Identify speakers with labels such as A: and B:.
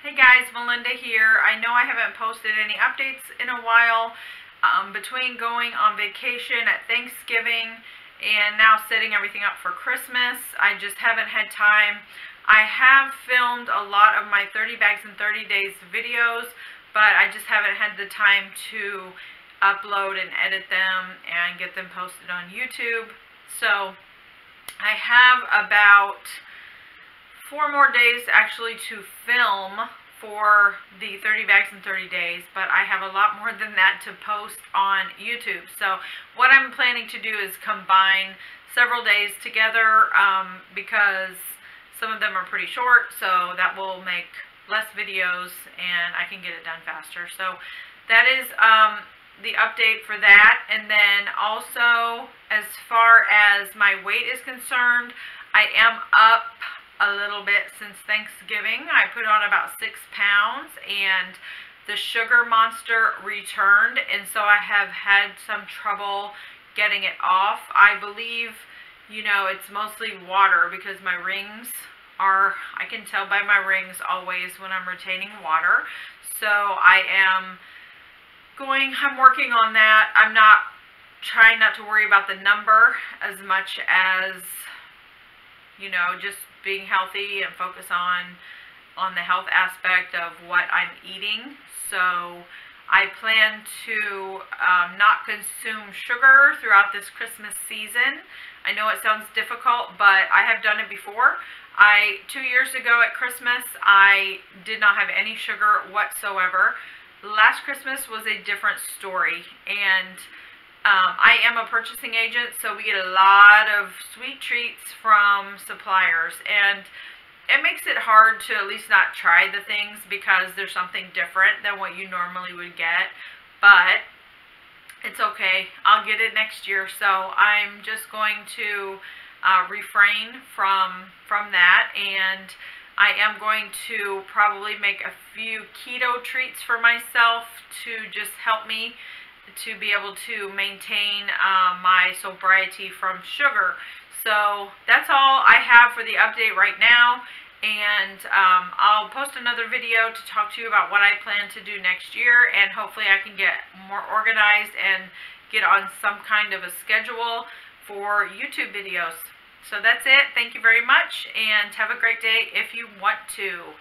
A: Hey guys, Melinda here. I know I haven't posted any updates in a while. Um, between going on vacation at Thanksgiving and now setting everything up for Christmas, I just haven't had time. I have filmed a lot of my 30 bags in 30 days videos, but I just haven't had the time to upload and edit them and get them posted on YouTube. So I have about four more days actually to film for the 30 bags in 30 days, but I have a lot more than that to post on YouTube. So what I'm planning to do is combine several days together um, because some of them are pretty short, so that will make less videos and I can get it done faster. So that is um, the update for that. And then also, as far as my weight is concerned, I am up a little bit since Thanksgiving. I put on about six pounds and the sugar monster returned and so I have had some trouble getting it off. I believe, you know, it's mostly water because my rings are, I can tell by my rings always when I'm retaining water. So I am going, I'm working on that. I'm not trying not to worry about the number as much as, you know, just being healthy and focus on on the health aspect of what I'm eating. So I plan to um, not consume sugar throughout this Christmas season. I know it sounds difficult, but I have done it before. I two years ago at Christmas, I did not have any sugar whatsoever. Last Christmas was a different story, and um, I am a purchasing agent, so we get a lot of sweet treats from suppliers, and it makes it hard to at least not try the things because there's something different than what you normally would get, but it's okay. I'll get it next year, so I'm just going to uh, refrain from from that, and I am going to probably make a few keto treats for myself to just help me to be able to maintain um, my sobriety from sugar. So that's all I have for the update right now. And um, I'll post another video to talk to you about what I plan to do next year. And hopefully I can get more organized and get on some kind of a schedule for YouTube videos. So that's it. Thank you very much. And have a great day if you want to.